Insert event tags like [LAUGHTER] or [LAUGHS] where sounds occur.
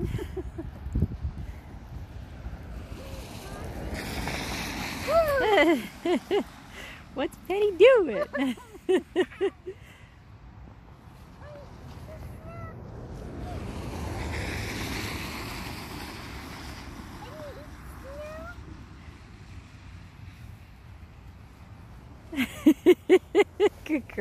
[LAUGHS] What's Penny doing? [LAUGHS] Good girl.